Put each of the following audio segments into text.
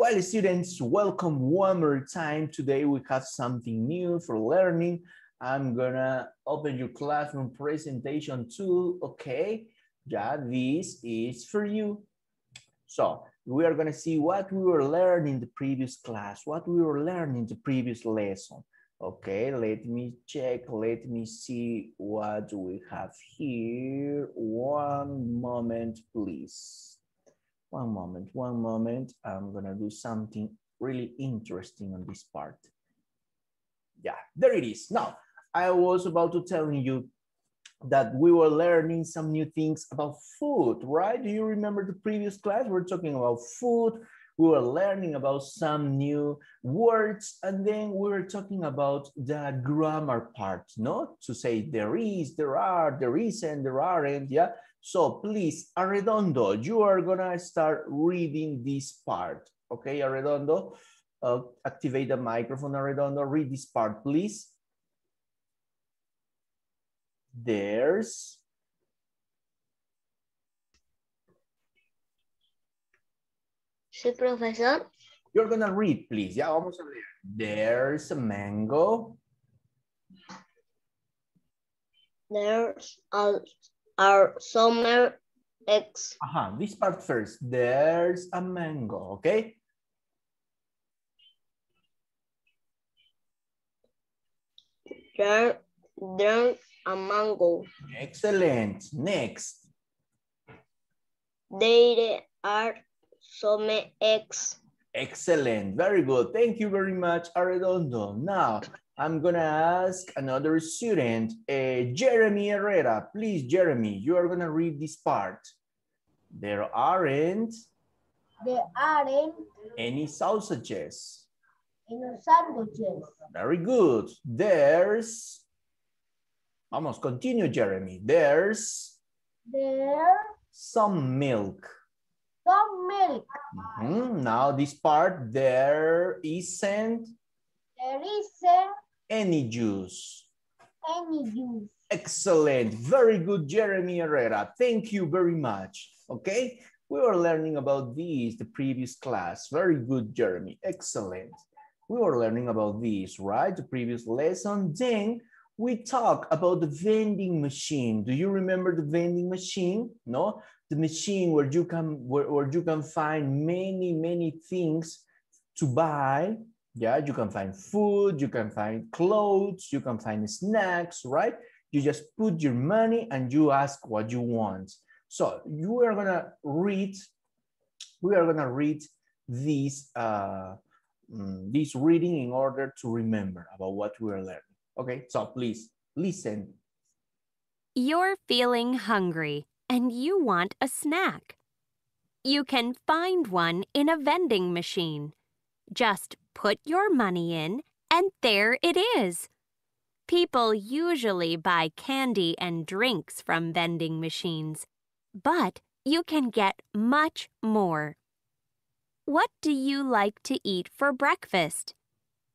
Well, students, welcome one more time. Today we have something new for learning. I'm gonna open your classroom presentation tool, okay? Yeah, this is for you. So we are gonna see what we were learning the previous class, what we were learning the previous lesson. Okay, let me check, let me see what we have here. One moment, please. One moment, one moment. I'm gonna do something really interesting on this part. Yeah, there it is. Now, I was about to tell you that we were learning some new things about food, right? Do you remember the previous class? We're talking about food. We were learning about some new words, and then we were talking about the grammar part, no? To say there is, there are, there isn't, there aren't, yeah? So please, Arredondo, you are gonna start reading this part. Okay, Arredondo, uh, activate the microphone, Arredondo, read this part, please. There's Sí, profesor. You're gonna read, please. Ya vamos a leer. There's a mango. There's a, are summer eggs. Ajá, this part first. There's a mango, okay? There, there's a mango. Excellent. Next. There are some eggs. Excellent. Very good. Thank you very much, Arredondo. Now, I'm going to ask another student, uh, Jeremy Herrera. Please, Jeremy, you are going to read this part. There aren't There aren't any sausages. any sandwiches. Very good. There's, vamos, continue, Jeremy. There's There some milk. some milk. Mhm. Now this part, there isn't There isn't any juice. any juice. Excellent. Very good, Jeremy Herrera. Thank you very much. Okay. We were learning about these the previous class. Very good, Jeremy. Excellent. We were learning about these, right? The previous lesson. Then we talk about the vending machine. Do you remember the vending machine? No? The machine where you can where, where you can find many, many things to buy. Yeah, you can find food, you can find clothes, you can find snacks, right? You just put your money and you ask what you want. So you are gonna read, we are gonna read this, uh, mm, this reading in order to remember about what we are learning. Okay, so please listen. You're feeling hungry and you want a snack. You can find one in a vending machine. Just put your money in and there it is. People usually buy candy and drinks from vending machines, but you can get much more. What do you like to eat for breakfast?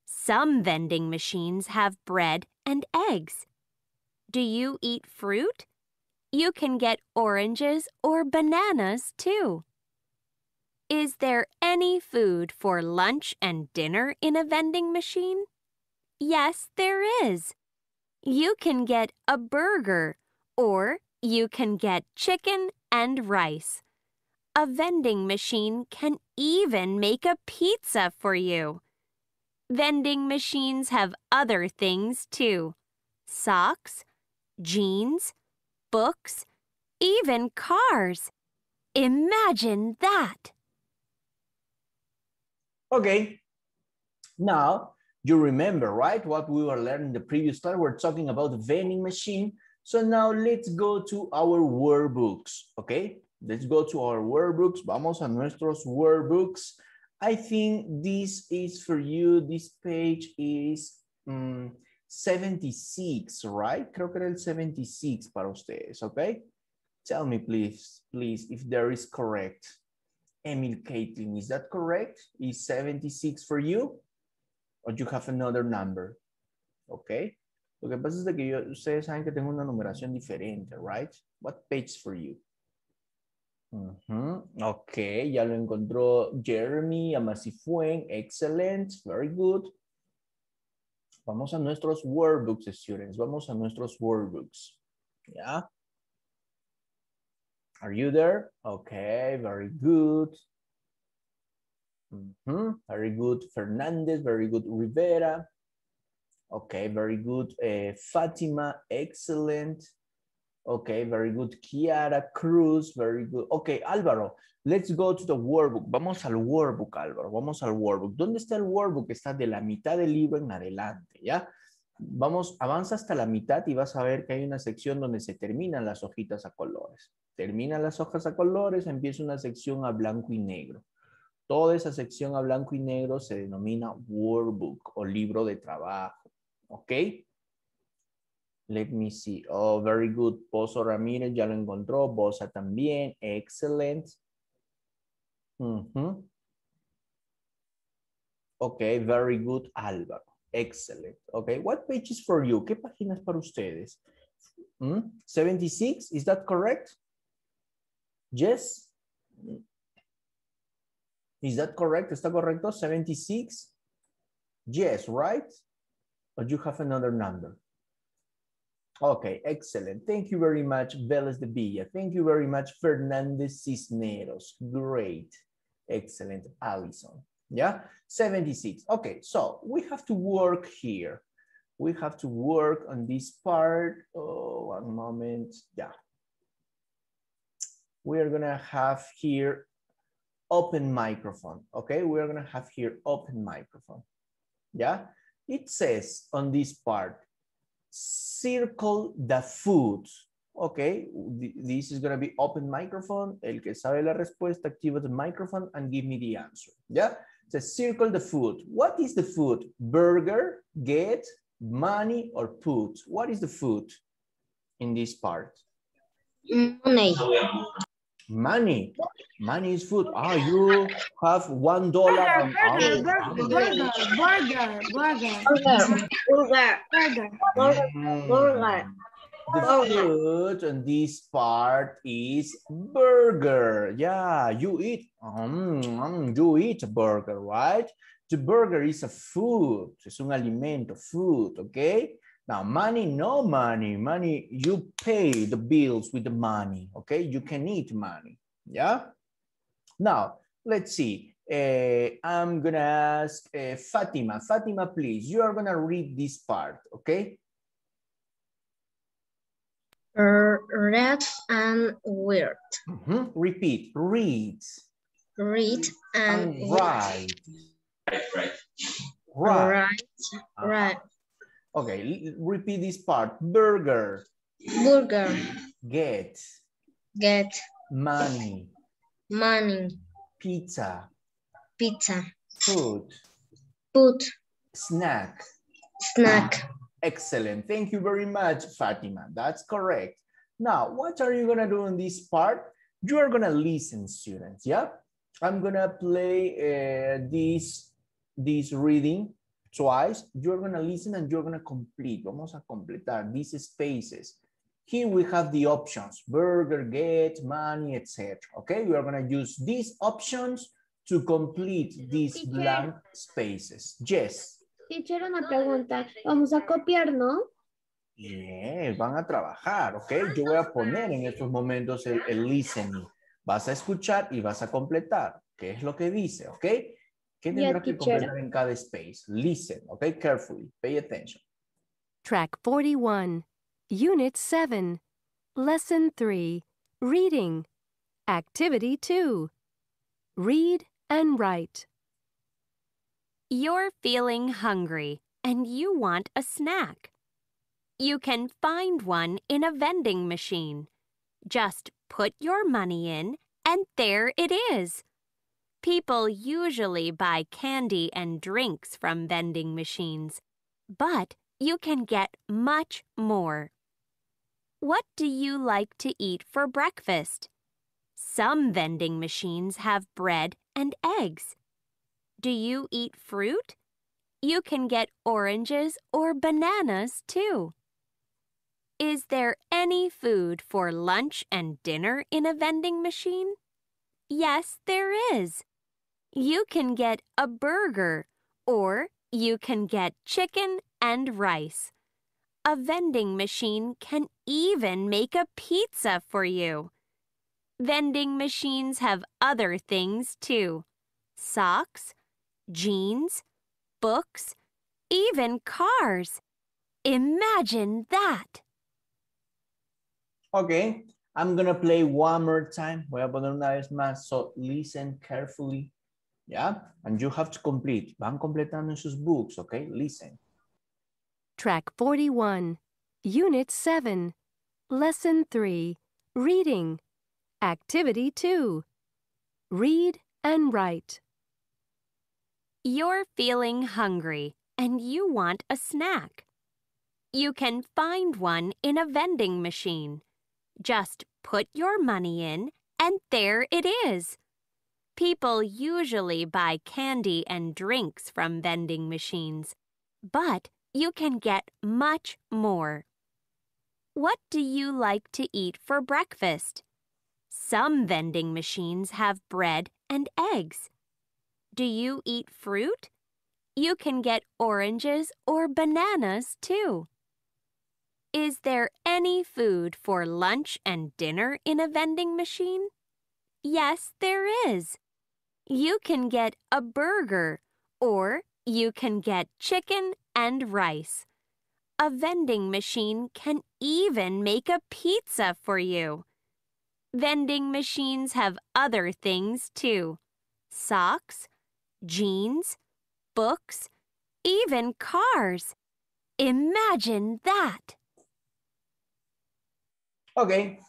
Some vending machines have bread and eggs. Do you eat fruit? You can get oranges or bananas too. Is there any food for lunch and dinner in a vending machine? Yes, there is. You can get a burger or you can get chicken and rice. A vending machine can even make a pizza for you. Vending machines have other things too socks, jeans, books, even cars. Imagine that! Okay, now you remember, right? What we were learning the previous class, we're talking about the vending machine. So now let's go to our workbooks, okay? Let's go to our workbooks. Vamos a nuestros workbooks. I think this is for you. This page is um, 76, right? Creo que era el 76 para ustedes, okay? Tell me, please, please, if there is correct. Emil Caitlin, is that correct? Is 76 for you? Or you have another number? Okay. Lo que pasa es que yo, ustedes saben que tengo una numeración diferente, right? What page for you? Ujú, Ok, ya lo encontró Jeremy Amasifuen. Excellent. Very good. Vamos a nuestros workbooks, students. Vamos a nuestros workbooks. ¿Ya? Are you there? Okay, very good. Mhm, Very good, Fernandez. Very good, Rivera. Okay, very good, eh, Fatima. Excellent. Okay, very good. Kiara Cruz, very good. Okay, Álvaro, let's go to the workbook. Vamos al workbook, Álvaro. Vamos al workbook. ¿Dónde está el workbook? Está de la mitad del libro en adelante, ¿ya? Vamos, avanza hasta la mitad y vas a ver que hay una sección donde se terminan las hojitas a colores. Terminan las hojas a colores, empieza una sección a blanco y negro. Toda esa sección a blanco y negro se denomina workbook o libro de trabajo. ¿Ok? Let me see. Oh, very good. Pozo Ramírez ya lo encontró. Bosa también. Excellent. Ujú. Okay, very good, Álvaro. Excellent. Okay, what page is for you? ¿Qué página es para ustedes? Mm, 76, is that correct? Yes? Is that correct? ¿Está correcto? 76? Yes, right? Or you have another number? Okay, excellent. Thank you very much, Vélez de Villa. Thank you very much, Fernandez Cisneros. Great. Excellent, Allison. Yeah, 76. Okay, so we have to work here. We have to work on this part. Oh, one moment. Yeah. We're gonna have here open microphone. Okay, we're gonna have here open microphone. Yeah, it says on this part, circle the food. Okay, this is gonna be open microphone. El que sabe la respuesta, activa the microphone and give me the answer. Yeah, it says circle the food. What is the food? Burger, get, money, or put? What is the food in this part? Money. Money. Money is food. Ah, you have one dollar. Burger, burger, burger, burger, burger, Burger. Burger. burger. Burger. The food on this part is burger. Yeah, you eat. mm, you eat a burger, right? The burger is a food. Es un alimento, food, okay? Now, money, no money. Money, you pay the bills with the money, okay? You can eat money, yeah? Now, let's see. Eh, I'm gonna ask eh, Fatima. Fatima, please, you are gonna read this part, okay? Uh, read and weird. Mhm. Repeat, read Read and and write. Right. Right. Uh-huh. Right. Okay, repeat this part. Burger, Burger. get, Get money, money. pizza, Pizza. food, Put. snack. Snack. Excellent. Thank you very much, Fatima. That's correct. Now, what are you gonna do in this part? You are gonna listen, students, yeah? I'm gonna play uh, this, this reading twice. You're gonna listen and you're gonna complete. Vamos a completar these spaces. Here we have the options, burger, get, money, etc. Okay, we are gonna use these options to complete these Teacher. blank spaces. Yes. Teacher, una pregunta. Vamos a copiar, ¿no? Bien, van a trabajar, ¿ok? Yo voy a poner en estos momentos el, el listening. Vas a escuchar y vas a completar. ¿Qué es lo que dice, ok? ¿Qué tendrás que teacher. completar en cada space? Listen, ok? Carefully, pay attention. Track 41, Unit 7, Lesson 3, Reading, Activity 2. Read and write. You're feeling hungry and you want a snack. You can find one in a vending machine. Just put your money in and there it is. People usually buy candy and drinks from vending machines, but you can get much more. What do you like to eat for breakfast? Some vending machines have bread and eggs. Do you eat fruit? You can get oranges or bananas too. Is there any food for lunch and dinner in a vending machine? Yes, there is. You can get a burger or you can get chicken and rice. A vending machine can even make a pizza for you. Vending machines have other things too socks, jeans, books, even cars. Imagine that! Okay, I'm gonna play one more time. Voy a poner una vez más, so listen carefully. Yeah, and you have to complete. Van completando en sus books, okay? Listen. Track 41, Unit 7, Lesson 3, Reading, Activity 2. Read and write. You're feeling hungry and you want a snack. You can find one in a vending machine. Just put your money in and there it is. People usually buy candy and drinks from vending machines, but you can get much more. What do you like to eat for breakfast? Some vending machines have bread and eggs. Do you eat fruit? You can get oranges or bananas too. Is there any food for lunch and dinner in a vending machine? Yes, there is. You can get a burger or you can get chicken and rice. A vending machine can even make a pizza for you. Vending machines have other things too socks, jeans, books, even cars. Imagine that! Okay,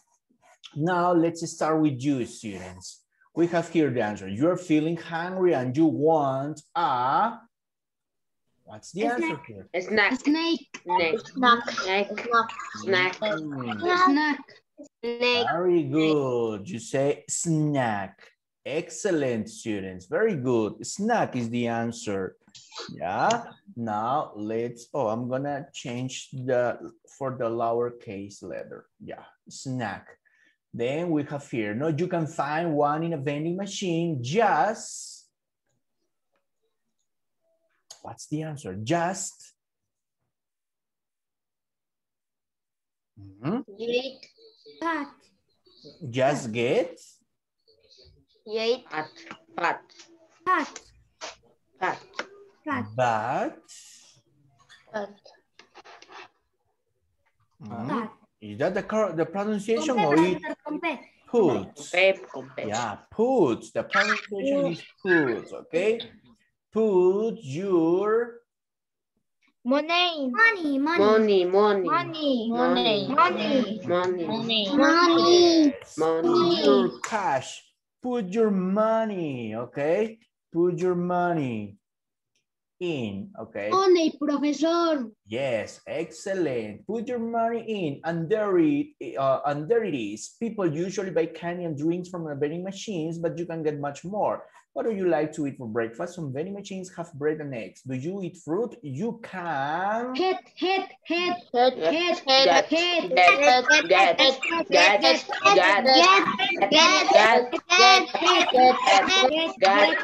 now let's start with you, students. We have here the answer. You're feeling hungry and you want a... What's the A answer snack. here? Snack. Snake. Snack. Snack. Snack. Snack. Mm, Snack. Snake. very good. You say snack. Excellent, students. Very good. Snack is the answer. Yeah. Now let's, oh, I'm gonna change the, for the lowercase letter. Yeah, snack. Then we have here, no, you can find one in a vending machine, just, what's the answer? Just, Mhm. Gate. Pat. just get, Gate. Pat. Pat. Pat. Pat. Pat. but, Pat. Mhm. Is that the the pronunciation compare, or it? Put. Puts. Compare, yeah, put. The pronunciation is put. okay? Put your Money. Money, money. Money, money. Money, money. Money. Money. Money. Money. Money. Your cash. Put your money, okay? Put your money in, okay? Money, profesor. Yes, excellent. Put your money in, and there it, uh, and there it is. People usually buy candy and drinks from the vending machines, but you can get much more. What do you like to eat for breakfast? Some vending machines have bread and eggs. Do you eat fruit? You can. Head, head, head. Head. Head, Get. head, Get. Get. Get. Get. Get.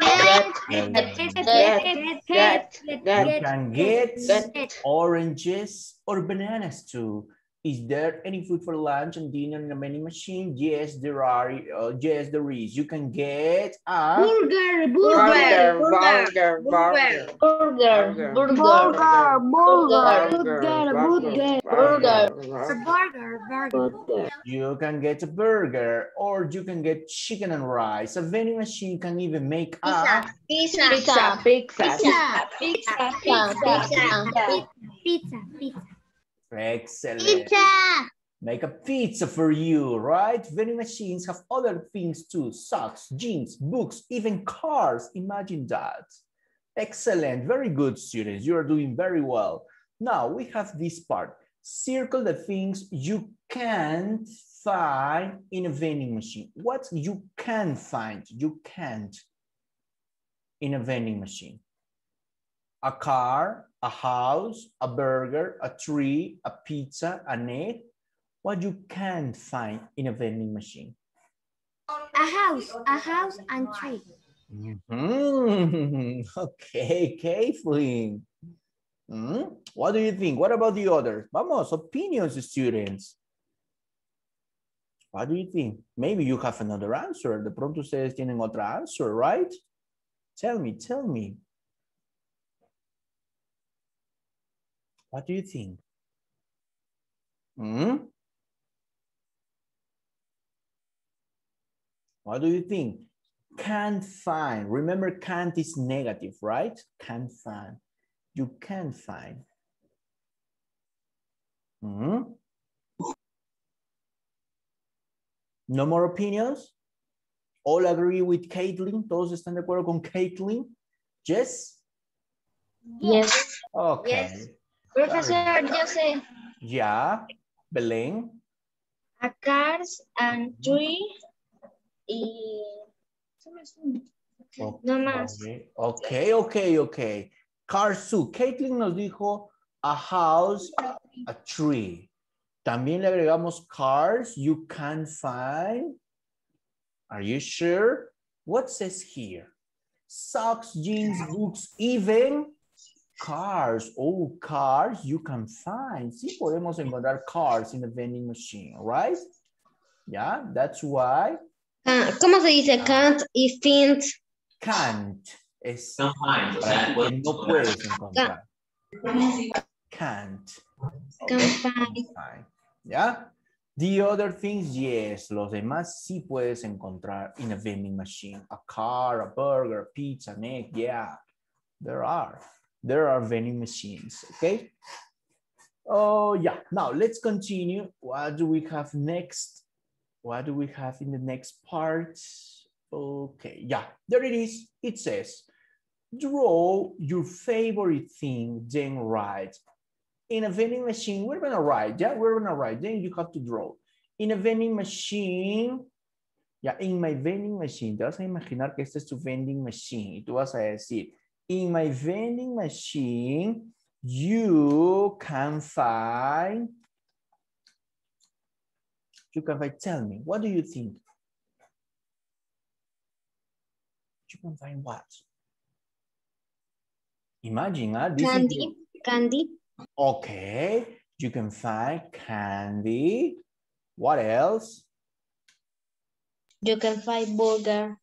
Get. You Get. can get Get. oranges or bananas too. Is there any food for lunch and dinner in a vending machine? Yes, there are. Uh, yes, there is. You can get a Burger, Burger. burger. Burger. Burger. Burger. Burger. Burger. Burger. Burger. Burger, burger. You can get a burger or you can get chicken and rice. A vending machine can even make a pizza, Pizza. Pizza. Pizza. Pizza. Pizza. Pizza. Pizza, pizza. Excellent. Pizza. Make a pizza for you, right? Vending machines have other things too. Socks, jeans, books, even cars. Imagine that. Excellent. Very good, students. You are doing very well. Now we have this part. Circle the things you can't find in a vending machine. What you can find, you can't in a vending machine. A car, a house, a burger, a tree, a pizza, an egg. What you can't find in a vending machine. A A house, a house and tree. Mhm. Okay, Kathleen. Mm, What do you think? What about the others? Vamos, opinions, students. What do you think? Maybe you have another answer. De pronto ustedes tienen otra answer, right? Tell me, tell me. What do you think? Hmm? What do you think? Can't find. Remember, can't is negative, right? Can't find. You can't find. Hmm? No more opinions? All agree with Caitlin? ¿Todos están de acuerdo con Caitlin? Yes? Yes. Okay. Yes. Professor, yo sé. Ya. Belén? A cars and tree y... No más. Ok, ok, ok. Cars too. Caitlin nos dijo a house, a tree. También le agregamos cars, you can find. Are you sure? What says here? Socks, jeans, books, even cars. Oh, cars you can find. Sí, podemos encontrar cars in the vending machine, right? Yeah, that's why Ah, ¿Cómo se dice can't y find? can't es Can't find, para o sea, que no puedes encontrar. Can't. Can't Okay, find. fine. ¿Ya? The other things, yes. Los demás sí puedes encontrar in a vending machine. A car, a burger, pizza, an egg, yeah. There are. There are vending machines, okay? Oh, yeah. Now, let's continue. What do we have next? What do we have in the next part? Okay, yeah, there it is. It says, draw your favorite thing, then write. In a vending machine, we're gonna write, yeah, we're gonna write, then you have to draw. In a vending machine, yeah, in my vending machine, te vas a imaginar que este es tu vending machine y tú vas a decir, in my vending machine, you can find, you can find, tell me, what do you think? You can find what? Imagine, uh, this Candy. your- Candy. Okay, you can find candy. What else? You can find burger.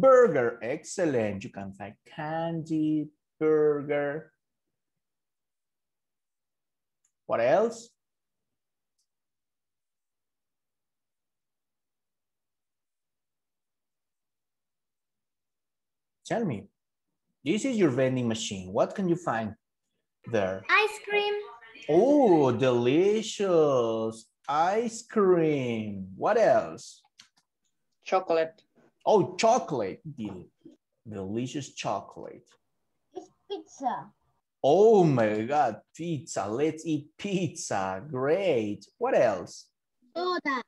Burger, excellent. You can find candy, burger. What else? Tell me, this is your vending machine. What can you find there? Ice cream, Oh, delicious. Ice cream. What else? Chocolate. Oh, chocolate. Del- delicious chocolate. pizza, Oh my God, pizza. Let's eat pizza. Great. What else? soda,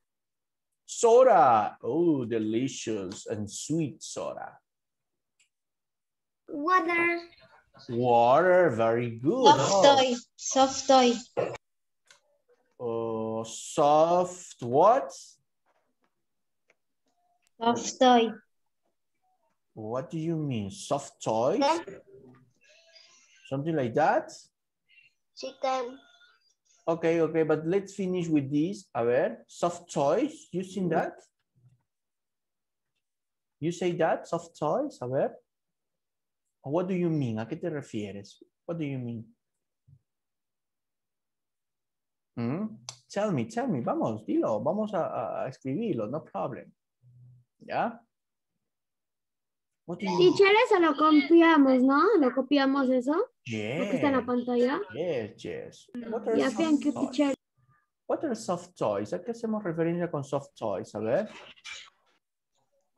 Soda. Oh, delicious and sweet soda. water, Water. Very good. Soft toy. Soft toy. Oh, soft what? Soft toy. What do you mean? Soft toys? Something like that? Chicken. Okay, okay, but let's finish with this. A ver, soft toys, you seen that? You say that, soft toys, a ver? What do you mean? ¿A qué te refieres? What do you mean? Hmm? Tell me, tell me, vamos, dilo, vamos a- a escribirlo, no problem. ¿Ya? Teacher, eso lo copiamos, ¿no? ¿Lo copiamos eso? Lo que está en la Yes, pantalla. yes, yes. What are Ya, soft you, toys? teacher. What are soft toys? ¿A qué hacemos referencia con soft toys? A ver.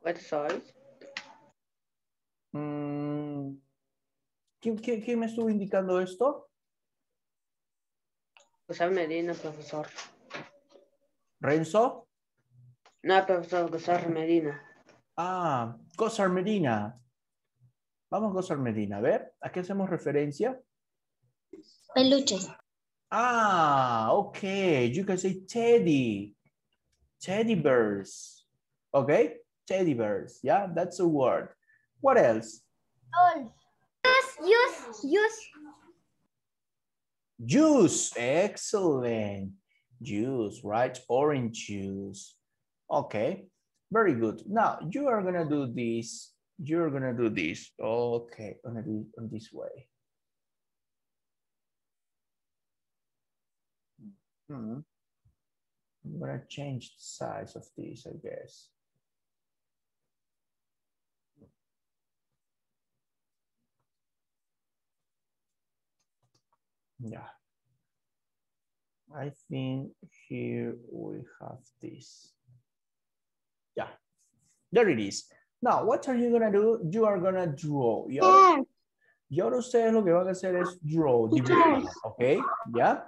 What size? Mm, ¿Quién, quién- quién me estuvo indicando esto? José Medina, profesor. ¿Renzo? No, profesor, José Medina. Ah, Gosar Medina. Vamos, Gosar Medina. A ver, ¿a qué hacemos referencia? Peluches. Ah, okay. You can say teddy. Teddy bears. Okay. teddy bears. Yeah, that's a word. What else? Use, use. Juice, excellent. Juice, right? Orange juice. Okay, very good. Now you are gonna do this. You're gonna do this. Okay, gonna do it on this way. Hmm. I'm gonna change the size of this, I guess. Yeah. I think here we have this. Yeah, there it is. Now, what are you gonna do? You are gonna draw. Y ahora, y ahora ustedes lo que van a hacer es draw, dibujar, okay? Yeah.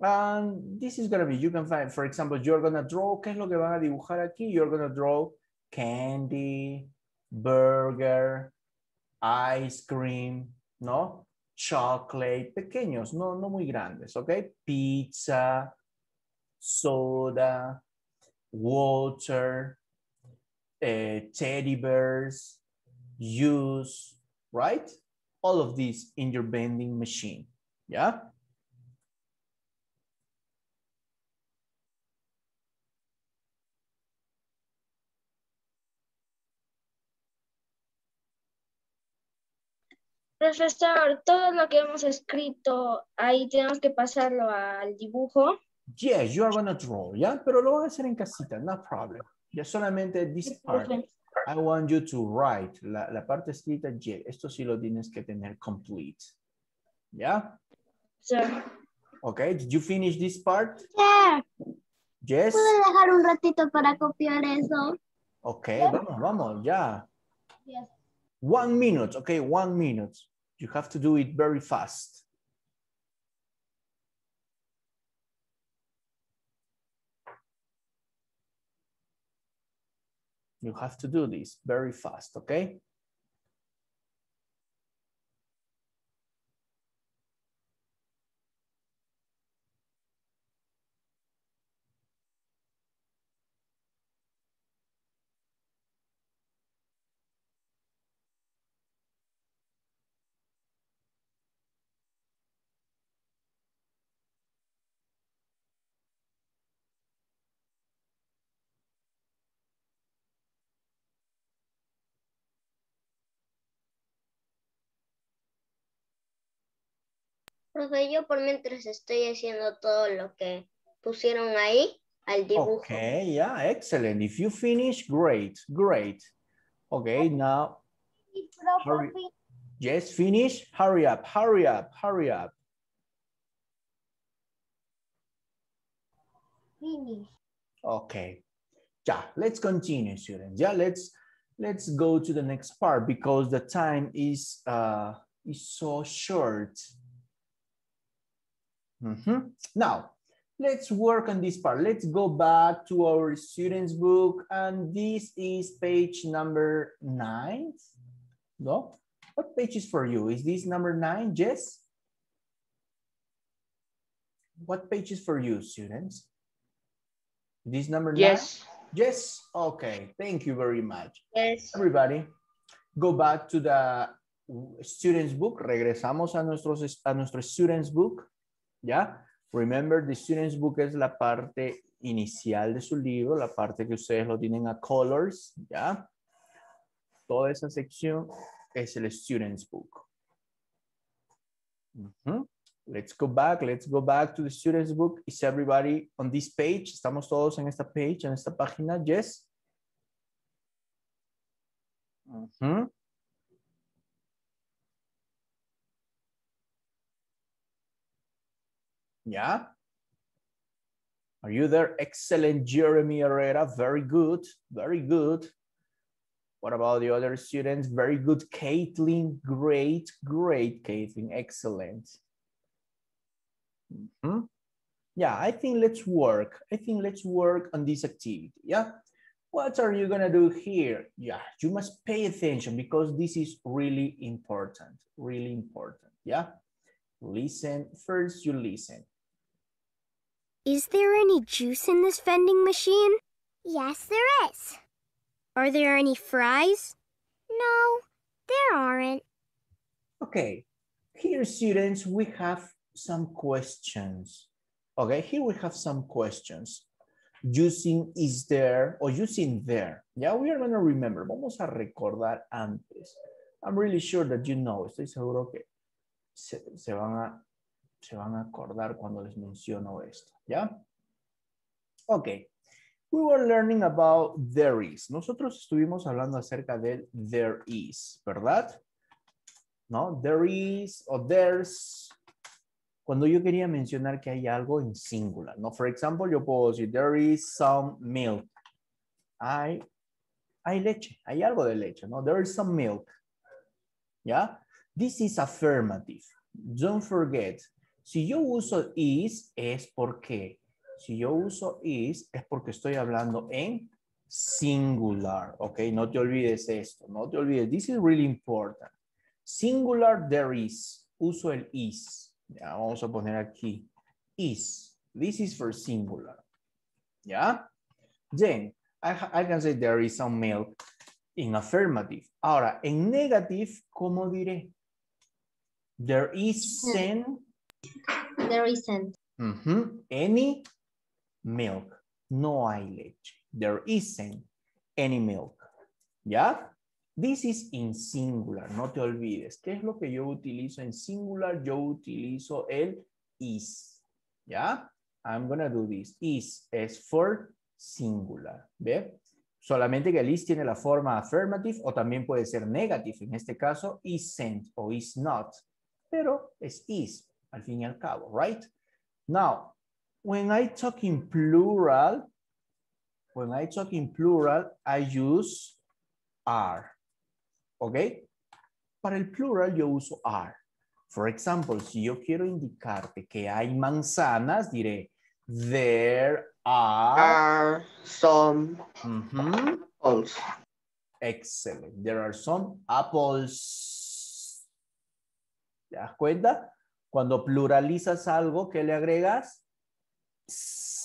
And this is gonna be, you can find, for example, you're gonna draw, ¿qué es lo que van a dibujar aquí? You're gonna draw candy, burger, ice cream, ¿no? chocolate, pequeños, no, no muy grandes, ¿ok? Pizza, soda, water, eh, teddy bears, juice, right? All of these in your vending machine, yeah? Profesor, todo lo que hemos escrito ahí tenemos que pasarlo al dibujo. Yes, you are gonna draw, ¿ya? Pero lo van a hacer en casita, no problem. Ya solamente this part. I want you to write. La, la parte escrita, yes. Esto sí lo tienes que tener complete. ¿Ya? Sir. Okay, did you finish this part? Yeah. Yes? ¿Puedo dejar un ratito para copiar eso? Okay, vamos, vamos, ya. Yes. One minute, okay, one minute. You have to do it very fast. You have to do this very fast, okay? Profe, yo por mientras estoy haciendo todo lo que pusieron ahí al dibujo. Okay, yeah, excellent. If you finish, great, great. Okay, now, hurry. Yes, finish. Hurry up, hurry up, hurry up. Finish. Okay. Yeah, let's continue, students. Yeah, let's let's go to the next part because the time is uh is so short. Mhm. Now, let's work on this part. Let's go back to our students book and this is page number nine. No? What page is for you? Is this number nine, Jess? What page is for you, students? This number nine? Yes. Yes, okay, thank you very much. Yes. Everybody, go back to the student's book. Regresamos a, nuestros, a nuestro student's book, ¿ya? Remember, the student's book es la parte inicial de su libro, la parte que ustedes lo tienen a colors, ¿ya? Toda esa sección es el student's book. Let's go back, let's go back to the student's book. Is everybody on this page? ¿Estamos todos en esta page, en esta página? Yes? Ujú. Yeah? Are you there? Excellent, Jeremy Herrera. Very good, very good. What about the other students? Very good, Caitlin. Great, great, Caitlin. Excellent. Mhm. Yeah, I think let's work. I think let's work on this activity. Yeah. What are you gonna do here? Yeah, you must pay attention because this is really important, really important. Yeah. Listen, first you listen. Is there any juice in this vending machine? Yes, there is. Are there any fries? No, there aren't. Okay, here students, we have some questions. Okay, here we have some questions. Using is there or using there. Yeah, we are going to remember. Vamos a recordar antes. I'm really sure that you know. Estoy seguro que se, se van a se van a acordar cuando les menciono esto. ¿Ya? Ok. We were learning about there is. Nosotros estuvimos hablando acerca del there is, ¿verdad? ¿No? There is o there's. Cuando yo quería mencionar que hay algo en singular, ¿no? For example, yo puedo decir, there is some milk. Hay, hay leche, hay algo de leche, ¿no? There is some milk. ¿Ya? This is affirmative. Don't forget. Si yo uso is, es porque. Si yo uso is, es porque estoy hablando en singular. ¿Ok? No te olvides esto. No te olvides. This is really important. Singular, there is. Uso el is. Ya, vamos a poner aquí. Is. This is for singular. ¿Ya? Then, I, I can say there is some milk in affirmative. Ahora, en negative, ¿cómo diré? There isn't. There isn't. Any milk. No hay leche. There isn't any milk. ¿Ya? This is in singular, no te olvides. ¿Qué es lo que yo utilizo en singular? Yo utilizo el is. ¿Ya? I'm gonna do this. Is es for singular. ¿Ve? Solamente que el is tiene la forma affirmative o también puede ser negative. En este caso, isn't o is not. Pero es is, al fin y al cabo, right? Now, when I talk in plural, when I talk in plural, I use are. ¿Ok? Para el plural yo uso are. For example, si yo quiero indicarte que hay manzanas, diré there are. Are some apples. Excellent. There are some apples. ¿Te das cuenta? Cuando pluralizas algo, ¿qué le agregas? Es.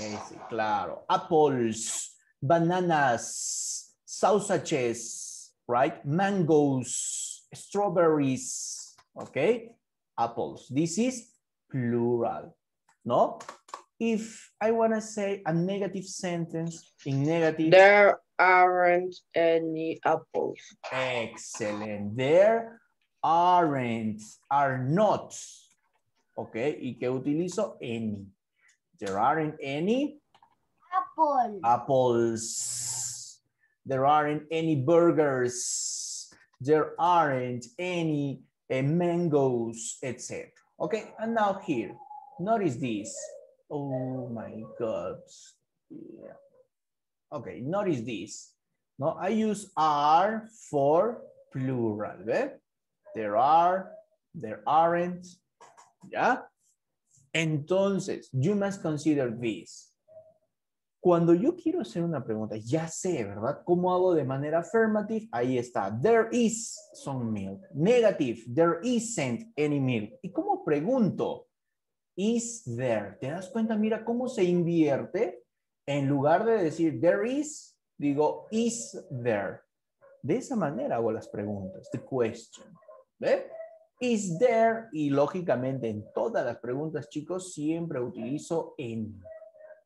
ese, claro. Apples, bananas, sausages, right? Mangoes, strawberries, okay? Apples. This is plural, no? If I want to say a negative sentence in negative, There aren't any apples. excellent. There aren't, are not, okay? ¿Y qué utilizo? Any. There aren't any Apple. apples. There aren't any burgers. There aren't any uh, mangoes, etc. Okay, and now here, notice this. Oh my God. Yeah. Okay, notice this. No, I use are for plural. There are, there aren't. ¿Ya? Entonces, you must consider this. Cuando yo quiero hacer una pregunta, ya sé, ¿verdad? ¿Cómo hago de manera affirmative? Ahí está. There is some milk. Negative. There isn't any milk. ¿Y cómo pregunto? Is there. ¿Te das cuenta? Mira cómo se invierte. En lugar de decir there is, digo is there. De esa manera hago las preguntas. The question. ¿Ve? Is there. Y lógicamente en todas las preguntas, chicos, siempre utilizo en.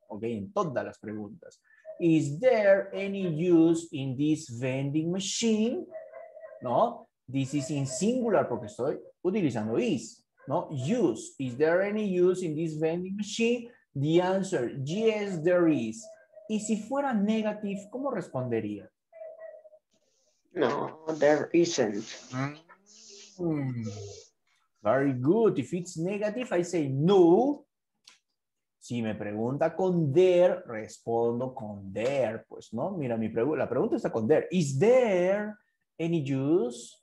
¿ok? En todas las preguntas. Is there any use in this vending machine? No, this is in singular porque estoy utilizando is. No, use. Is there any use in this vending machine? The answer, yes, there is. Y si fuera negative, ¿cómo respondería? No, there isn't. Very good. If it's negative, I say no. Si me pregunta con there, respondo con there. Pues no, mira, mi la pregunta está con there. Is there any juice?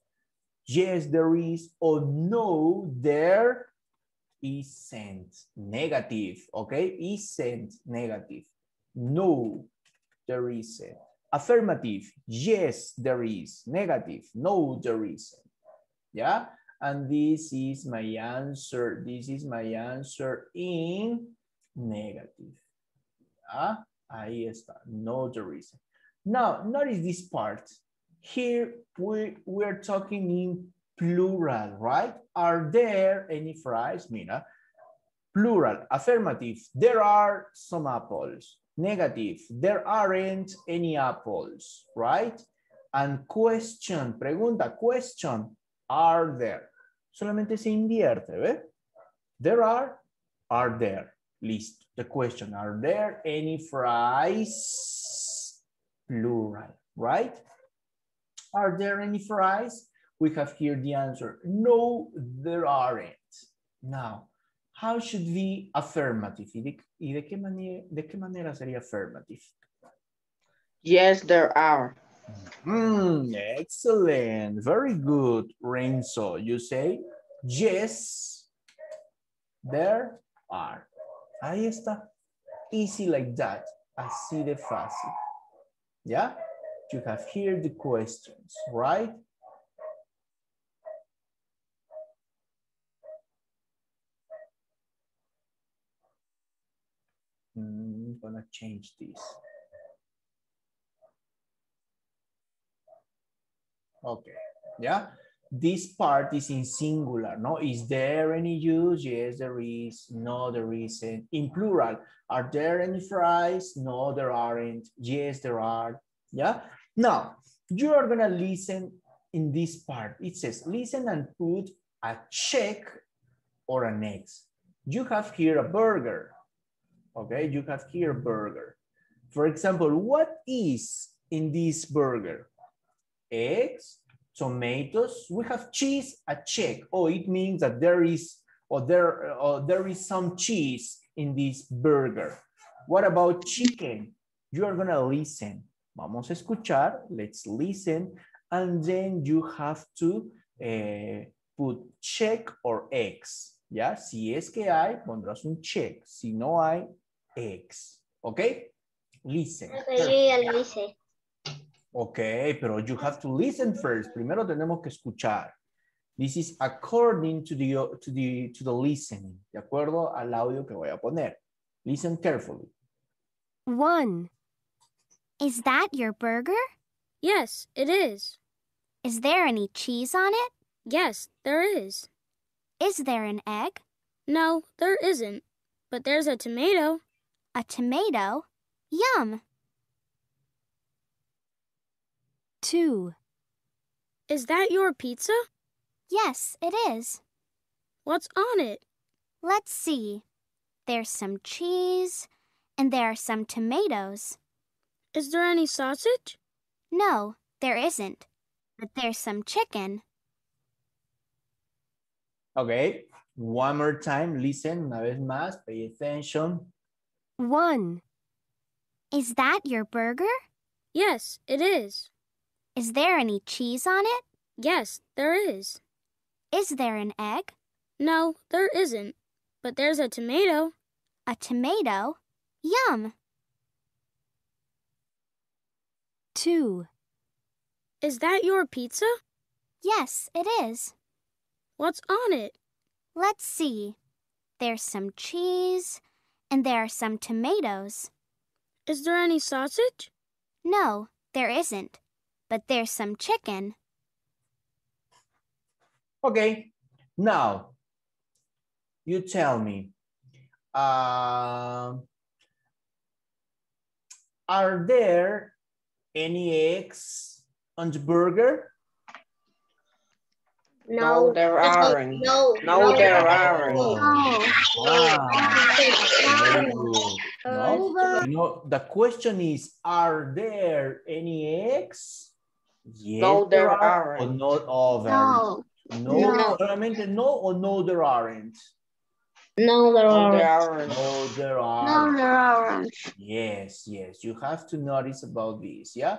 Yes, there is. Or no, there isn't. Negative, okay? Isn't negative. No, there isn't. Affirmative, yes, there is. Negative, no, there isn't. Yeah? And this is my answer. This is my answer in negative. Yeah? Ahí está. No, the reason. Now, notice this part. Here, we, we're talking in plural, right? Are there any fries? Mira, plural, affirmative. There are some apples. Negative, there aren't any apples, right? And question, pregunta, question, are there? Solamente se invierte, ¿ve? There are, are there? List the question. Are there any fries? Plural, right? Are there any fries? We have here the answer. No, there aren't. Now, how should be affirmative? ¿Y de, y de, qué, manera, de qué manera sería affirmative? Yes, there are. Mm, excellent. Very good, Renzo. You say, yes, there are. Ahí está. Easy like that. Así de fácil. Yeah? You have here the questions, right? Mm, I'm gonna change this. Okay, yeah. This part is in singular, no? Is there any juice? Yes, there is. No, there isn't. In plural, are there any fries? No, there aren't. Yes, there are. Yeah. Now, you are gonna listen in this part. It says, listen and put a check or an X. You have here a burger. Okay, you have here a burger. For example, what is in this burger? Eggs, tomatoes. We have cheese, a check. Oh, it means that there is or there or there is some cheese in this burger. What about chicken? You are gonna listen. Vamos a escuchar. Let's listen, and then you have to uh, put check or X. Ya, si es que hay, pondrás un check. Si no hay, X. ¿Ok? Listen. Yo ya lo hice. Ok, pero you have to listen first. Primero tenemos que escuchar. This is according to the, to the, to the listening. De acuerdo al audio que voy a poner. Listen carefully. 1, Is that your burger? Yes, it is. Is there any cheese on it? Yes, there is. Is there an egg? No, there isn't. But there's a tomato. A tomato? Yum! 2, Is that your pizza? Yes, it is. What's on it? Let's see. There's some cheese, and there are some tomatoes. Is there any sausage? No, there isn't. But there's some chicken. Okay, one more time. Listen, una vez más. Pay attention. 1, Is that your burger? Yes, it is. Is there any cheese on it? Yes, there is. Is there an egg? No, there isn't. But there's a tomato. A tomato? Yum! 2, Is that your pizza? Yes, it is. What's on it? Let's see. There's some cheese, and there are some tomatoes. Is there any sausage? No, there isn't. But there's some chicken. Okay, now you tell me, uh, are there any eggs on the burger? No, there aren't. No, No, there aren't. Wow, very good. No, you know, the question is, are there any eggs? Yes, No, there are, or aren't. not all there. No. No, No. solamente no or no, there aren't. No, there No, there are. aren't. No, there are. No, there aren't. Yes, yes. You have to notice about this, yeah?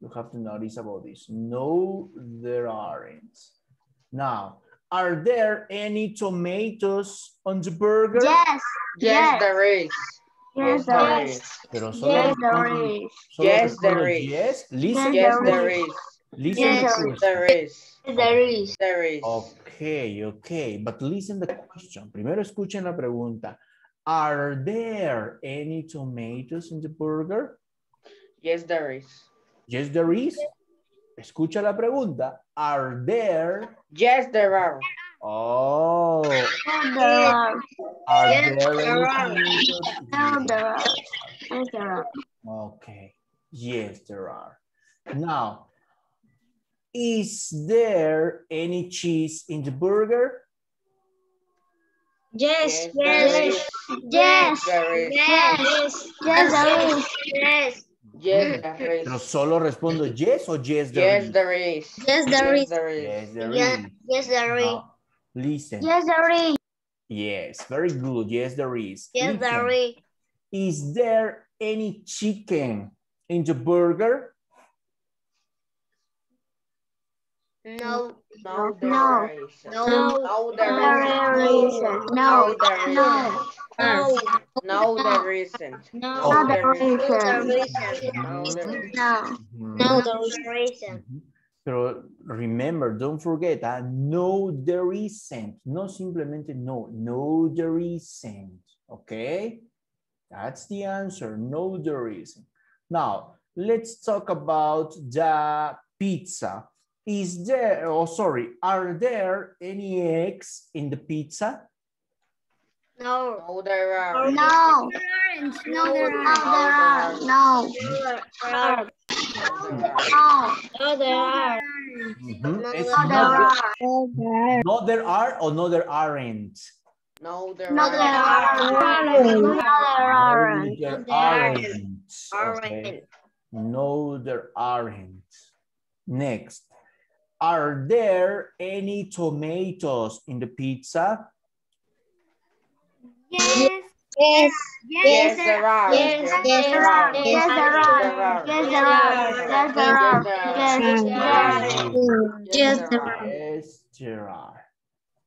You have to notice about this. No, there aren't. Now, are there any tomatoes on the burger? Yes, Yes, there is. Yes, there is. is. Pero solo Yes, there is. solo Yes, there is. Yes, listen. Yes, there is. Listen Yes, the. There is. There is. There is. Okay, okay. But listen the question. Primero escuchen la pregunta. Are there any tomatoes in the burger? Yes, there is. Yes, there is. Escucha la pregunta. Are there? Yes, there are. Oh, There are. are Yes, there there any are. tomatoes? No, there are. Yes, there are. Okay. Yes, there are. Now, is there any cheese in the burger? Yes, Yes, yes, there is. yes, There is. yes, yes, there is. Yes, Yes, there Pero solo respondo yes o yes there Yes, is? there is. Yes, there Yes, is. there is. Yes, there Yeah, is. yes, there is. Now, listen. Yes, there is. Yes, very good. Yes, there is. Yes, there Listen. is. Is there any chicken in the burger? No, No, No. no, No, there there isn't. isn't. No, No, no, no, No, there isn't. no, there isn't. No, there No, isn't. no, no, there mm-hmm. isn't. Mm-hmm. Pero remember, don't forget, ah, no, there isn't. No simplemente no. No, the reason. Okay? That's the answer. No, the reason. Now, let's talk about the pizza. Is there, oh, sorry, are there any eggs in the pizza? No, No, there are. no, No, there no, are. there are. No, There are. Oh, mm-hmm. no, no, there are. No, there are. no, there are or no, there aren't. No, there No, there are. are. No, there No, aren't. there There aren't. aren't. Okay. No, there aren't. Next. Are there any tomatoes in the pizza? Yes. Yes, Yes, there are. yes, yes, there are. Yes, there are. Yes, there are. Yes, there are. Yes, there. Yes, Yes, there are. Yes, there are.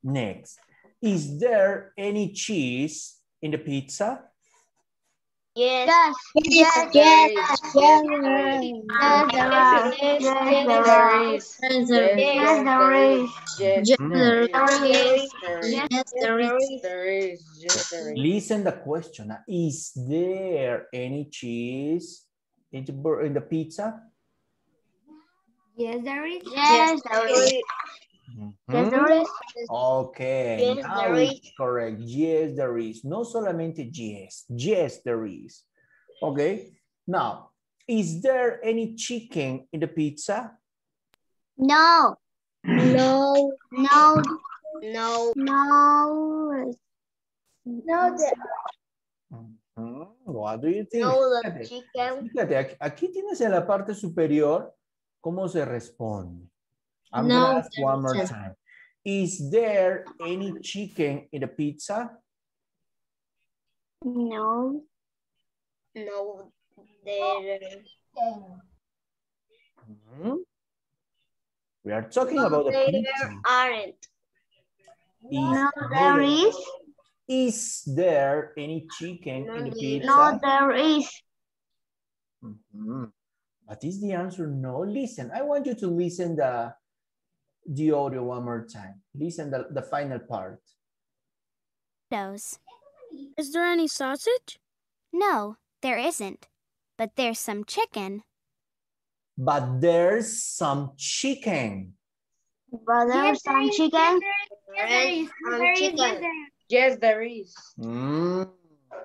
Next. Is there any cheese in the pizza? Yes, yes, yes, yes, Yes. Yes, there There are. is. Yes, Yes, there is. Yes, Yes, Mm. there is. there is. Yes, there is. There is. Yes, there is. Listen the question. ah. Is there any cheese in the, in the pizza? Yes, there is. Yes, there is. Yes, there is. Okay, Yes, now there it's correct. Yes, there is. No solamente yes. Yes, there is. Okay, now, is there any chicken in the pizza? No. No. No. No. No. No. What do you think? No, the Fíjate, chicken. fíjate, aquí, aquí tienes en la parte superior cómo se responde. I'm No, gonna ask one more isn't. time. Is there any chicken in the pizza? No. No. There. Mhm. We are talking about the pizza. there aren't. Is No, there is. Is there any chicken in the pizza? No, there is. Mhm. But is the answer no? Listen, I want you to listen the, the audio one more time. Listen the, the final part. Those. Is there any sausage? No, there isn't. But there's some chicken. But there's some chicken. But there's some chicken. There is. Some There is. chicken. Yes, there is. Yes, there is. Mm,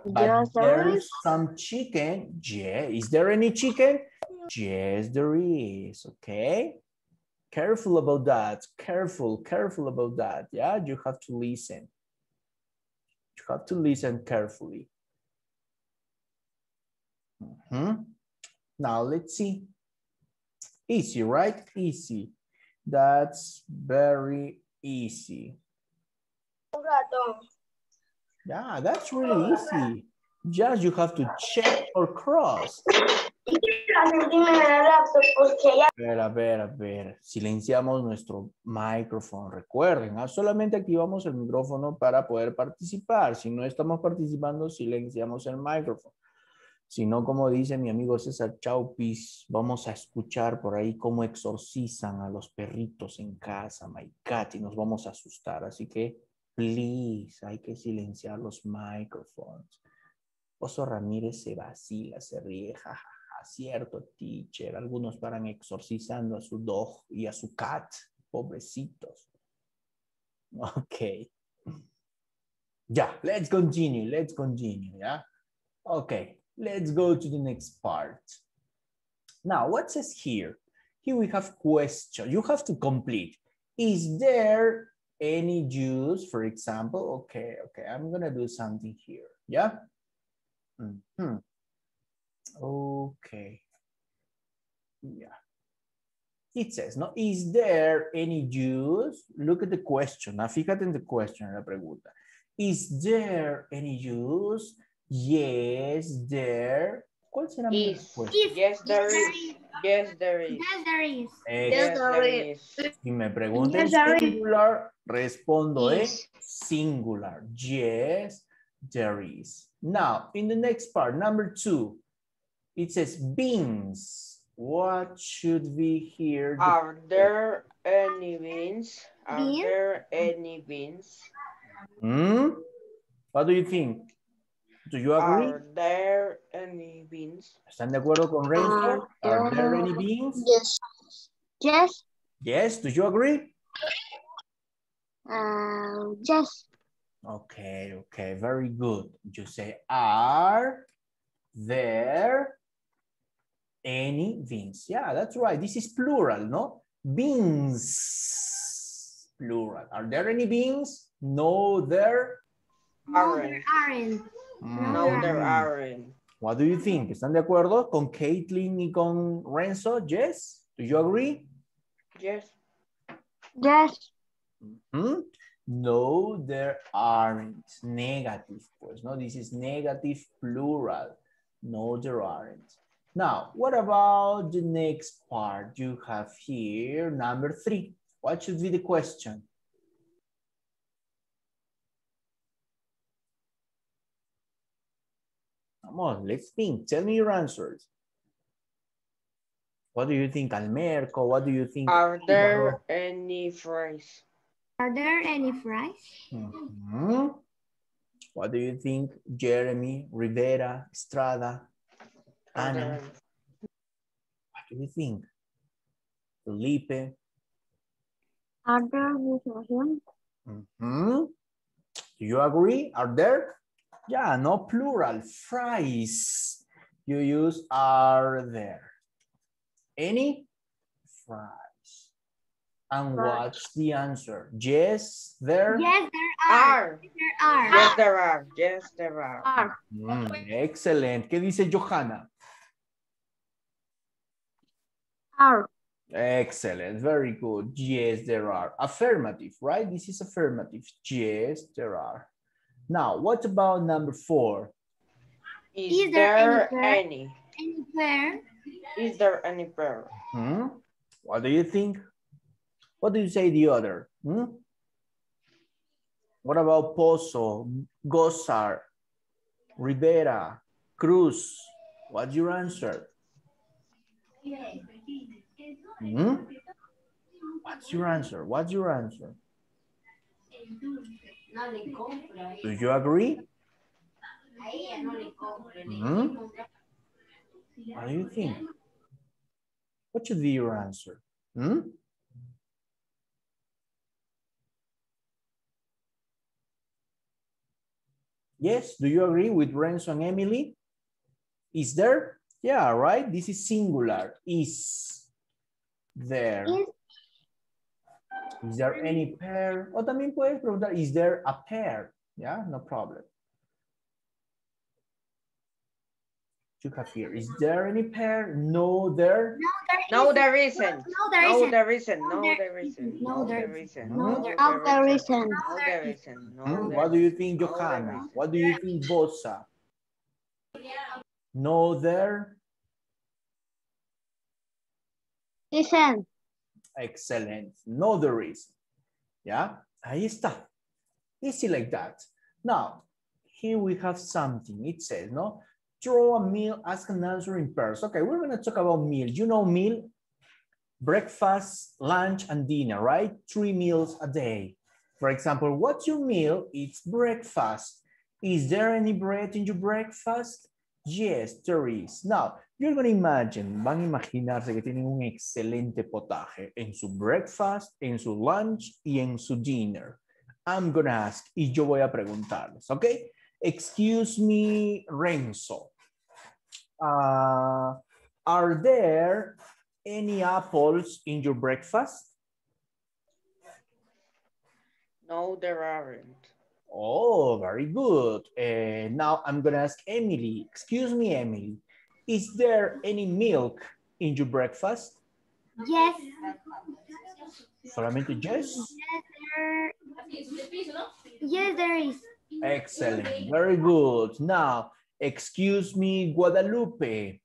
but Yes, there's some chicken. Yeah. Is there any chicken? Yes, there is. Okay. Careful about that. Careful, careful about that. Yeah, you have to listen. You have to listen carefully. Mhm. Now let's see. Easy, right? Easy. That's very easy. Yeah, that's really easy. Just you have to check or cross. Espera, espera, espera. Silenciamos nuestro micrófono. Recuerden, ah, solamente activamos el micrófono para poder participar. Si no estamos participando, silenciamos el micrófono. Si no, como dice mi amigo César Chaupis, vamos a escuchar por ahí cómo exorcizan a los perritos en casa, my cat, y nos vamos a asustar. Así que Please, hay que silenciar los microphones. Oso Ramírez se vacila, se ríe, jajaja, cierto, teacher. Algunos paran exorcizando a su dog y a su cat, pobrecitos. Ok. Ya, let's continue, let's continue, yeah? Okay, let's go to the next part. Now, what says here? Here we have question. You have to complete. Is there any juice, for example? Okay, okay, I'm gonna do something here, yeah? Mhm. Okay. Yeah. It says, no, is there any juice? Look at the question. Now, fíjate en the question, la pregunta. Is there any juice? Yes, there. ¿Cuál será mi respuesta? Yes, there is. Yes, there is. Yes, there is. Ex- Yes, there is. Si me preguntan Yes, singular, respondo en Is. singular. Yes, there is. Now, in the next part, number two, it says beans. What should be here? The- Are there any beans? Are Beans? there any beans? Hmm? What do you think? Do you agree? Are there any beans? ¿Están de acuerdo con Renzo? Are there any beans? Yes. Yes. Yes, do you agree? Uh, yes. Okay, okay, very good. You say, are there any beans? Yeah, that's right. This is plural, no? Beans, plural. Are there any beans? No, there. Aren't. there aren't. No, there Mm. aren't. What do you think? ¿Están de acuerdo con Caitlin y con Renzo? Yes? Do you agree? Yes. Yes. Hmm? No, there aren't. Negative, pues, no? This is negative plural. No, there aren't. Now, what about the next part you have here? Number three. What should be the question? Come on, let's think. Tell me your answers. What do you think, Almerco? What do you think? Are there any fries? Are there any fries? Mhm. What do you think, Jeremy, Rivera, Estrada, Are Anna? there- What do you think? Felipe. Are there any Mhm. Do you agree? Are there? Yeah, no plural. Fries. You use are there. Any? Fries. And what's the answer? Yes, there? Yes, there are. Are. There are. Yes, there are. Yes, there are. Are. Mm, excelente. ¿Qué dice Johanna? Are. Excellent, very good. Yes, there are. Affirmative, right? This is affirmative. Yes, there are. Now, what about number four? Is, Is there any there any? Any pear? Is there any pear? Hmm? What do you think? What do you say the other? Hmm? What about Pozo, Gozar, Rivera, Cruz? What's your answer? Hmm? What's your answer? What's your answer? Do you agree? Hmm? What do you think? What should be your answer? Hmm? Yes, do you agree with Renzo and Emily? Is there? Yeah, right? This is singular. Is there? Is- Is there any pear? O también puedes preguntar, is there a pear? Yeah, no problem. You have here, is there any pear? No, there. No, there isn't. No, there No, isn't. there isn't. No, No, there there isn't. No, No, there there isn't. No, there isn't. No, there isn't. No, hmm, there What do you think, Johanna? What do you think, Bosa? No, there. Isn't. Excellent. No, there is. Yeah, ahí está. Easy like that. Now, here we have something. It says, no? Draw a meal, ask and answer in pairs. Okay, we're going to talk about meal. You know meal? Breakfast, lunch, and dinner, right? Three meals a day. For example, what's your meal? It's breakfast. Is there any bread in your breakfast? Yes, there is. Now, you're going to imagine, van a imaginarse que tienen un excelente potaje en su breakfast, en su lunch y en su dinner. I'm going to ask y yo voy a preguntarles, ¿ok? Excuse me, Renzo. Uh, are there any apples in your breakfast? No, there aren't. Oh, very good. Uh, now I'm going to ask Emily. Excuse me, Emily. Is there any milk in your breakfast? Yes. Solamente yes? There... Yes, there is. Excellent. Very good. Now, excuse me, Guadalupe.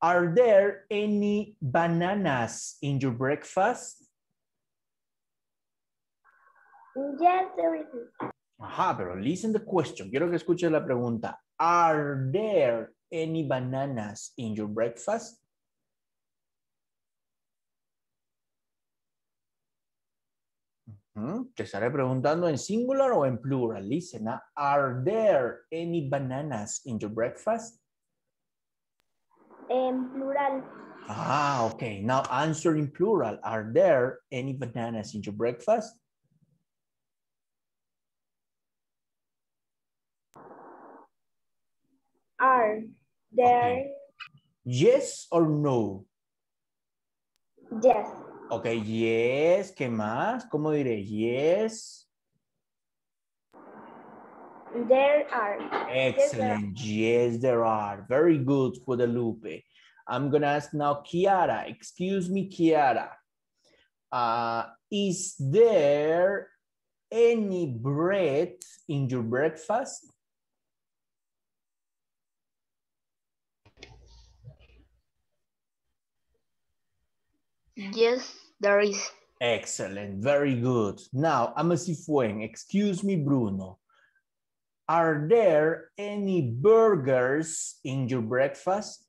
Are there any bananas in your breakfast? Yes, there is. Ajá, pero listen the question. Quiero que escuches la pregunta. Are there any bananas in your breakfast? Te estaré preguntando en singular o en plural. Listen, ah, are there any bananas in your breakfast? En plural. Ah, okay. Now answer in plural. Are there any bananas in your breakfast? Are there? Yes or no? Yes. Ok, yes. ¿Qué más? ¿Cómo diré? Yes. There are. Excellent. Yes, there are. Very good, Guadalupe. I'm going to ask now Kiara. Excuse me, Kiara. Uh, is there any bread in your breakfast? Yes, there is. Excellent. Very good. Now, Amasifuen, excuse me, Bruno. Are there any burgers in your breakfast?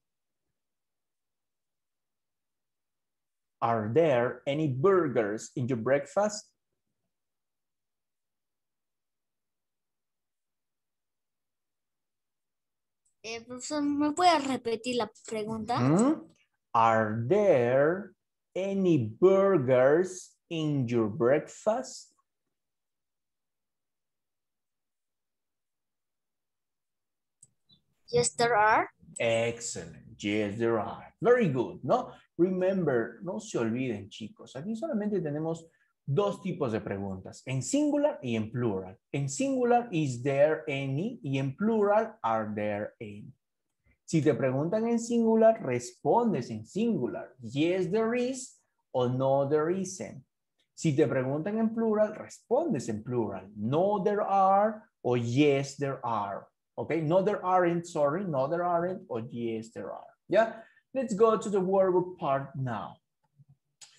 Are there any burgers in your breakfast? Eh, profesor, ¿me puede repetir la pregunta? Hmm? Are there any burgers in your breakfast? Yes, there are. Excellent. Yes, there are. Very good, ¿no? Remember, no se olviden, chicos. Aquí solamente tenemos dos tipos de preguntas, en singular y en plural. En singular, is there any? Y en plural, are there any? Si te preguntan en singular, respondes en singular. Yes, there is o no, there isn't. Si te preguntan en plural, respondes en plural. No, there are o yes, there are. Okay, no, there aren't, sorry, no, there aren't or yes, there are. Yeah, let's go to the workbook part now.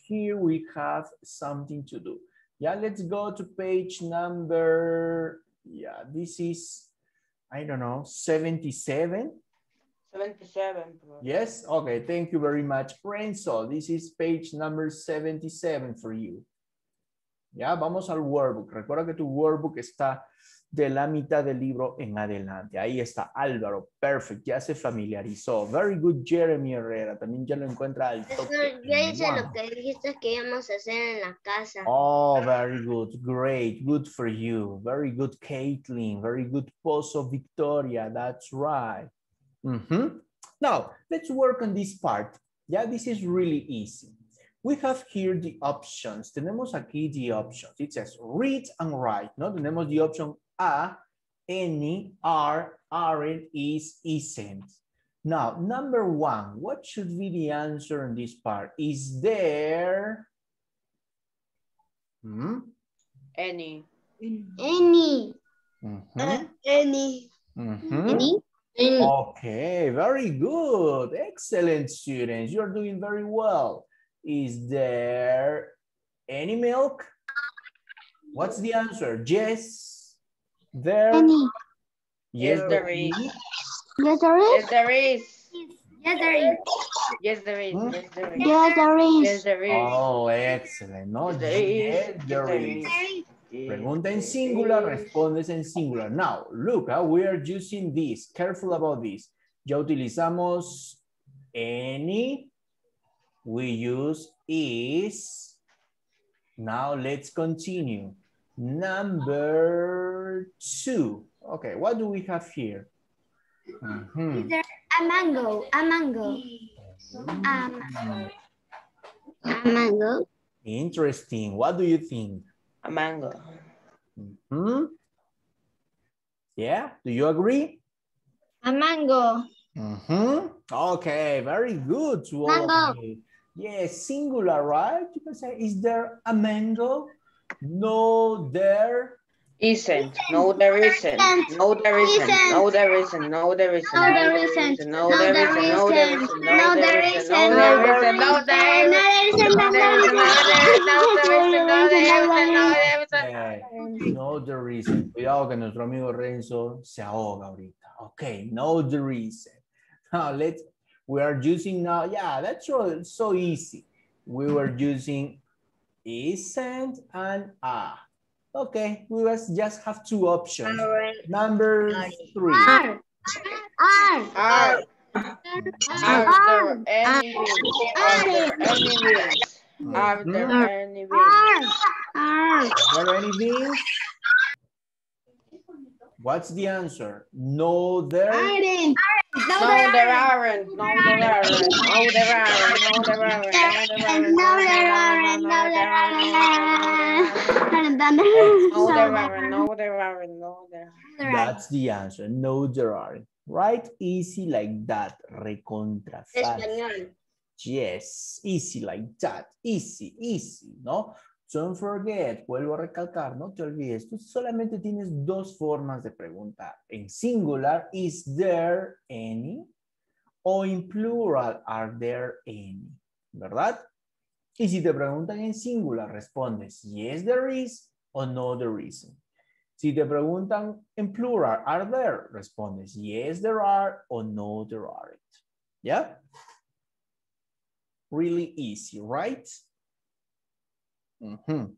Here we have something to do. Yeah, let's go to page number, yeah, this is, I don't know, 77. 77. bro. Yes, okay, thank you very much, Renzo. This is page number 77 for you. Ya, vamos al workbook. Recuerda que tu workbook está de la mitad del libro en adelante. Ahí está Álvaro, perfect, ya se familiarizó. Very good, Jeremy Herrera, también ya lo encuentra al ya hice Wow. lo que dijiste que íbamos a hacer en la casa. Oh, very good. Great. Good for you. Very good, Caitlin. Very good, Pozo Victoria. That's right. Mhm. Now, let's work on this part. Yeah, this is really easy. We have here the options. Tenemos aquí the options. It says read and write, ¿no? Tenemos the option A, any, are, aren't, is, isn't. Now, number one, what should be the answer in this part? Is there Hmm? Any. Any. Mhm. Any. Mhm. Any. Okay, very good. Excellent, students. You're doing very well. Is there any milk? What's the answer? Yes. There. Any. Yes, Yes, there is. Yes, there Yes, there is. Yes, there is. Yes, there is. Hmm? Yes, there is. Yes, there Yes, there is. Oh, excellent. No, Yes, there is. yes, Yes, there there is. Is. Pregunta en singular, respondes en singular. Now, look, ah, we are using this. Careful about this. Ya utilizamos any. We use is. Now let's continue. Number two. Okay, what do we have here? Mhm. A mango, a mango. Um, A mango. Interesting. What do you think? A mango. Hmm? Yeah, do you agree? A mango. Mm-hmm. Okay, very good to all of Mango. you. Yes, singular, right? You can say, is there a mango? No, there. Isn't. No, there isn't. No, there isn't. No, there isn't. No, there isn't. No, there isn't. No, there isn't. No, there isn't. No, there isn't. No, there isn't. No, there no, there isn't. Cuidado que nuestro amigo Renzo se ahoga ahorita. Okay, no, there isn't. Now let's, we are using now, yeah, that's so, so easy. We were using isn't and ah. Okay, we was just have two options. Number three. R. R. Are are there any beans? Are there any beans? Are there any beans? R. Are there any beans? What's the answer? No, there. Aren't. No, there aren't. No, there aren't. No, there aren't. No, there aren't. No, there aren't. No, there aren't. No, there aren't. No, there aren't. No, there aren't. No, there aren't. That's the answer. No, there aren't. Right? Easy like that. Recontra fácil. Yes, easy like that. Easy, easy, ¿no? Don't forget, vuelvo a recalcar, no te olvides, tú solamente tienes dos formas de preguntar. En singular, is there any? O en plural, are there any? ¿Verdad? Y si te preguntan en singular, respondes yes, there is o no, there isn't. Si te preguntan en plural, are there? Respondes yes, there are o no, there aren't. ¿Ya? Really easy, right? Mhm.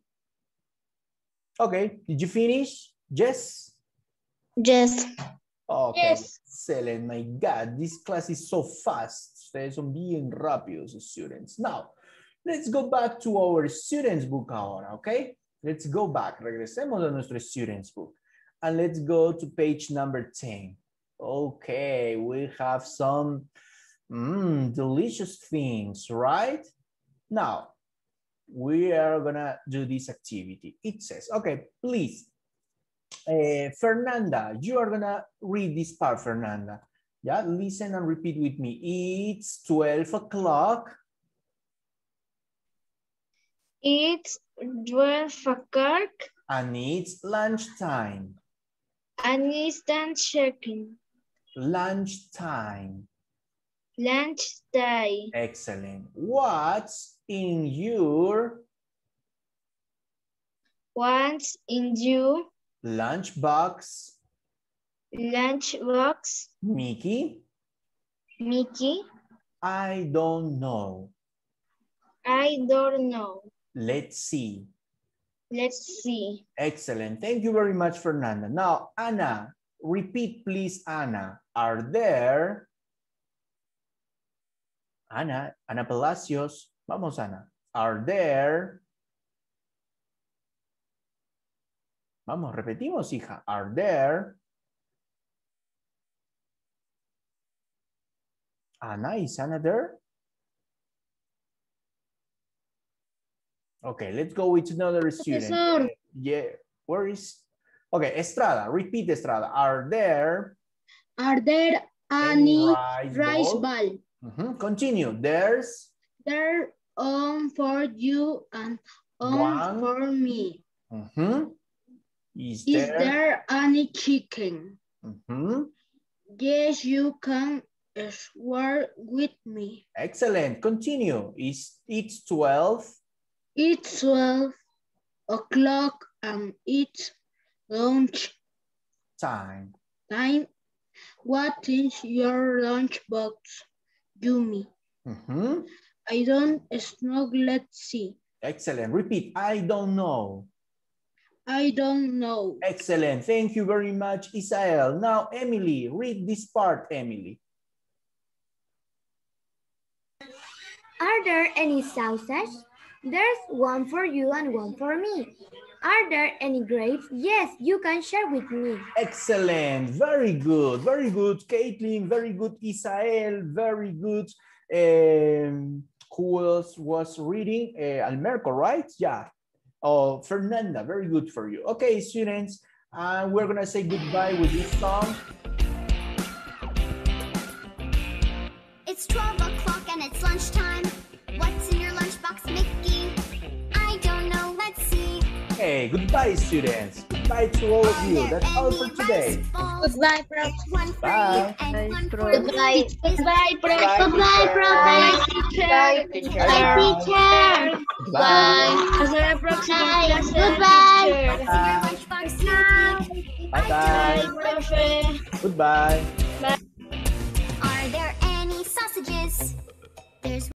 Okay, did you finish? Yes? Yes. Okay, Yes. excellent. My God, this class is so fast. Ustedes son bien rápidos, students. Now, let's go back to our students book ahora, okay? Let's go back. Regresemos a nuestro students book. And let's go to page number 10. Okay, we have some mm, delicious things, right? Now, we are gonna do this activity. It says, okay, please, uh, Fernanda, you are gonna read this part, Fernanda. Yeah, listen and repeat with me. It's 12 o'clock It's 12 o'clock and it's lunchtime. and checking. Lunchtime. Lunch day. Excellent. What's in your What's in your lunchbox, lunch box, Mickey? Mickey? I don't know. I don't know. Let's see. Let's see. Excellent. Thank you very much, Fernanda. Now, Anna, repeat please, Anna. Are there... Ana, Ana Palacios. Vamos, Ana. Are there... Vamos, repetimos, hija. Are there... Ana, is Ana there? Okay, let's go with another student. Profesor. Yeah, where is? Okay, Estrada, repeat Estrada. Are there Are there any rice rice ball? ball? Continue. There's There on for you and on One. for me. mhm. Is Is there? there any chicken? Mhm. Yes, you can swear with me. Excellent. Continue. Is it's 12? It's 12 o'clock and it's lunch Time. time. What is your lunchbox, Yumi? Mhm. I don't know. Let's see. Excellent. Repeat. I don't know. I don't know. Excellent. Thank you very much, Isael. Now, Emily, read this part, Emily. Are there any sausages? There's one for you and one for me. Are there any grapes? Yes, you can share with me. Excellent. Very good. Very good, Caitlin. Very good, Isael. Very good. Um, who else was reading? Uh, Almerco, right? Yeah. Oh, Fernanda. Very good for you. Okay, students. Uh, we're going to say goodbye with this song. It's 12 o'clock and it's lunchtime. What's in your lunchbox, Mickey? I don't know, let's see. Okay, goodbye, students. Goodbye to all of you. That's all any for rice today. balls? Goodbye, Prof. One for Bye. you and one for Goodbye. me. Goodbye, Prof. Goodbye, Goodbye, teacher. Bye, teacher. teacher. Bye. Hasta la próxima Bye. clase. Goodbye. teacher. What's in your lunchbox, Mickey? Bye bye. profe. Goodbye. Are there any sausages? There's